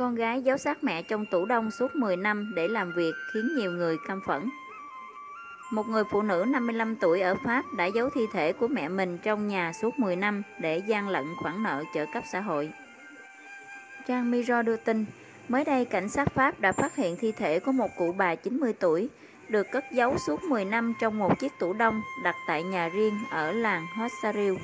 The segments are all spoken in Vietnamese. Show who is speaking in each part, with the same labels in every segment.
Speaker 1: Con gái giấu xác mẹ trong tủ đông suốt 10 năm để làm việc khiến nhiều người căm phẫn. Một người phụ nữ 55 tuổi ở Pháp đã giấu thi thể của mẹ mình trong nhà suốt 10 năm để gian lận khoản nợ trợ cấp xã hội. Trang Miro đưa tin, mới đây cảnh sát Pháp đã phát hiện thi thể của một cụ bà 90 tuổi được cất giấu suốt 10 năm trong một chiếc tủ đông đặt tại nhà riêng ở làng Hossariu,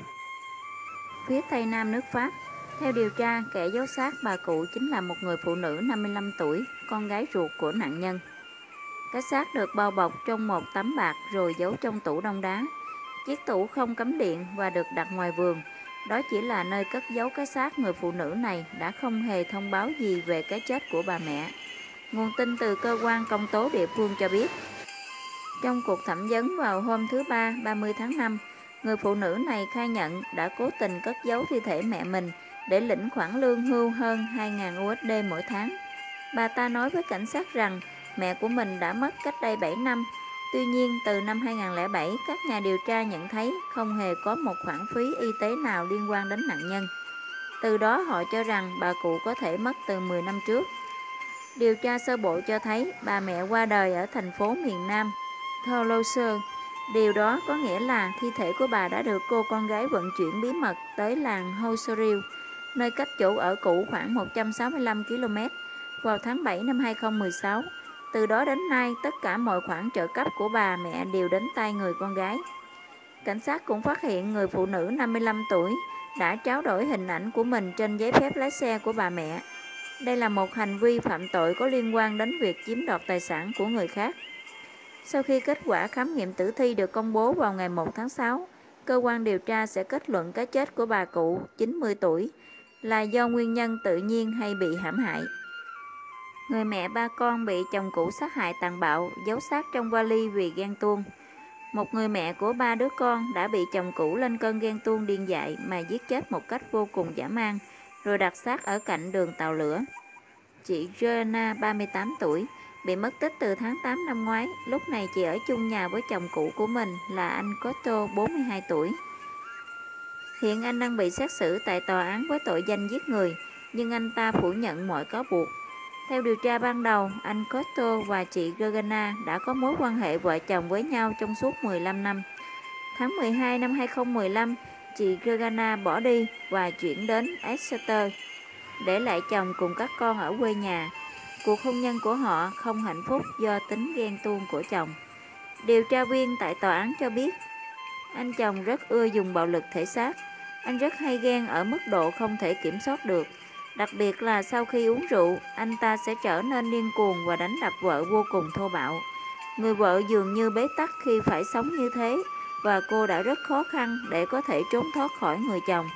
Speaker 1: phía tây nam nước Pháp. Theo điều tra, kẻ giấu xác bà cụ chính là một người phụ nữ 55 tuổi, con gái ruột của nạn nhân. Cái xác được bao bọc trong một tấm bạc rồi giấu trong tủ đông đá. Chiếc tủ không cắm điện và được đặt ngoài vườn. Đó chỉ là nơi cất giấu cái xác người phụ nữ này đã không hề thông báo gì về cái chết của bà mẹ. Nguồn tin từ cơ quan công tố địa phương cho biết, trong cuộc thẩm vấn vào hôm thứ Ba 30 tháng 5, người phụ nữ này khai nhận đã cố tình cất giấu thi thể mẹ mình để lĩnh khoản lương hưu hơn 2.000 USD mỗi tháng. Bà ta nói với cảnh sát rằng mẹ của mình đã mất cách đây 7 năm. Tuy nhiên, từ năm 2007, các nhà điều tra nhận thấy không hề có một khoản phí y tế nào liên quan đến nạn nhân. Từ đó họ cho rằng bà cụ có thể mất từ 10 năm trước. Điều tra sơ bộ cho thấy bà mẹ qua đời ở thành phố miền Nam, Toulouse. Điều đó có nghĩa là thi thể của bà đã được cô con gái vận chuyển bí mật tới làng Houserill, nơi cách chỗ ở cũ khoảng 165 km, vào tháng 7 năm 2016. Từ đó đến nay, tất cả mọi khoản trợ cấp của bà mẹ đều đến tay người con gái. Cảnh sát cũng phát hiện người phụ nữ 55 tuổi đã tráo đổi hình ảnh của mình trên giấy phép lái xe của bà mẹ. Đây là một hành vi phạm tội có liên quan đến việc chiếm đoạt tài sản của người khác. Sau khi kết quả khám nghiệm tử thi được công bố vào ngày 1 tháng 6, cơ quan điều tra sẽ kết luận cái chết của bà cụ 90 tuổi là do nguyên nhân tự nhiên hay bị hãm hại. Người mẹ ba con bị chồng cũ sát hại tàn bạo, giấu xác trong vali vì ghen tuông. Một người mẹ của ba đứa con đã bị chồng cũ lên cơn ghen tuông điên dại mà giết chết một cách vô cùng dã man, rồi đặt xác ở cạnh đường tàu lửa. Chị Joanna, 38 tuổi, bị mất tích từ tháng 8 năm ngoái. Lúc này chị ở chung nhà với chồng cũ của mình là anh Cotto, 42 tuổi. Hiện anh đang bị xét xử tại tòa án với tội danh giết người, nhưng anh ta phủ nhận mọi cáo buộc. Theo điều tra ban đầu, anh Cotto và chị Gergana đã có mối quan hệ vợ chồng với nhau trong suốt 15 năm. Tháng 12 năm 2015, chị Gergana bỏ đi và chuyển đến Exeter, để lại chồng cùng các con ở quê nhà. Cuộc hôn nhân của họ không hạnh phúc do tính ghen tuông của chồng. Điều tra viên tại tòa án cho biết, anh chồng rất ưa dùng bạo lực thể xác. Anh rất hay ghen ở mức độ không thể kiểm soát được. Đặc biệt là sau khi uống rượu, anh ta sẽ trở nên điên cuồng và đánh đập vợ vô cùng thô bạo. Người vợ dường như bế tắc khi phải sống như thế và cô đã rất khó khăn để có thể trốn thoát khỏi người chồng.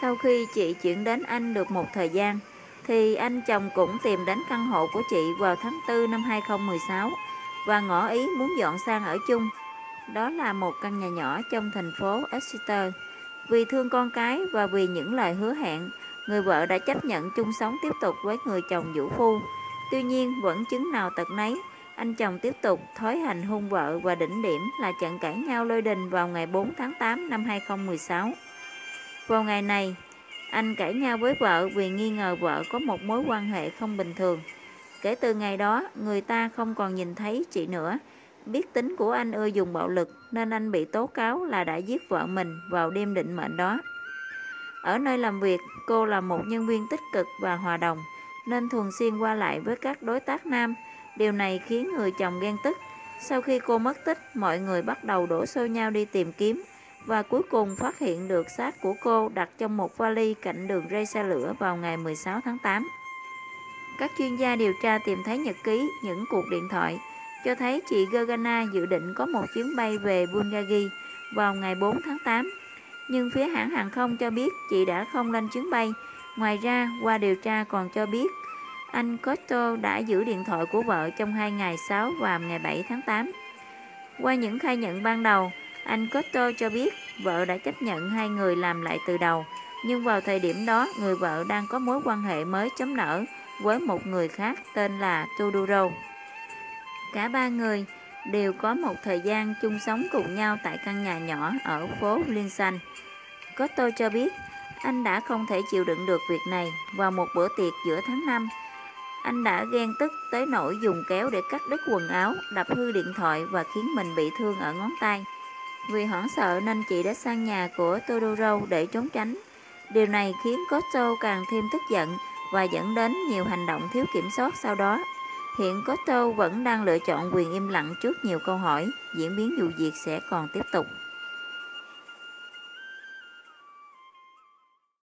Speaker 1: Sau khi chị chuyển đến Anh được một thời gian, thì anh chồng cũng tìm đến căn hộ của chị vào tháng 4 năm 2016 và ngỏ ý muốn dọn sang ở chung. Đó là một căn nhà nhỏ trong thành phố Exeter. Vì thương con cái và vì những lời hứa hẹn, người vợ đã chấp nhận chung sống tiếp tục với người chồng vũ phu. Tuy nhiên, vẫn chứng nào tật nấy, anh chồng tiếp tục thói hành hung vợ và đỉnh điểm là trận cãi nhau lôi đình vào ngày 4 tháng 8 năm 2016. Vào ngày này, anh cãi nhau với vợ vì nghi ngờ vợ có một mối quan hệ không bình thường. Kể từ ngày đó, người ta không còn nhìn thấy chị nữa. Biết tính của anh ưa dùng bạo lực nên anh bị tố cáo là đã giết vợ mình vào đêm định mệnh đó. Ở nơi làm việc, cô là một nhân viên tích cực và hòa đồng, nên thường xuyên qua lại với các đối tác nam. Điều này khiến người chồng ghen tức. Sau khi cô mất tích, mọi người bắt đầu đổ xô nhau đi tìm kiếm và cuối cùng phát hiện được xác của cô đặt trong một vali cạnh đường ray xe lửa vào ngày 16 tháng 8. Các chuyên gia điều tra tìm thấy nhật ký những cuộc điện thoại cho thấy chị Gergana dự định có một chuyến bay về Bulgaria vào ngày 4 tháng 8. Nhưng phía hãng hàng không cho biết chị đã không lên chuyến bay. Ngoài ra, qua điều tra còn cho biết anh Cotto đã giữ điện thoại của vợ trong hai ngày 6 và ngày 7 tháng 8. Qua những khai nhận ban đầu, anh Cotto cho biết vợ đã chấp nhận hai người làm lại từ đầu, nhưng vào thời điểm đó người vợ đang có mối quan hệ mới chấm nở với một người khác tên là Tudoro. Cả ba người đều có một thời gian chung sống cùng nhau tại căn nhà nhỏ ở phố Linsan. Cotto cho biết anh đã không thể chịu đựng được việc này. Vào một bữa tiệc giữa tháng 5, anh đã ghen tức tới nỗi dùng kéo để cắt đứt quần áo, đập hư điện thoại và khiến mình bị thương ở ngón tay. Vì hoảng sợ nên chị đã sang nhà của Todoro để trốn tránh. Điều này khiến Koto càng thêm tức giận và dẫn đến nhiều hành động thiếu kiểm soát sau đó. Hiện Koto vẫn đang lựa chọn quyền im lặng trước nhiều câu hỏi, diễn biến vụ việc sẽ còn tiếp tục.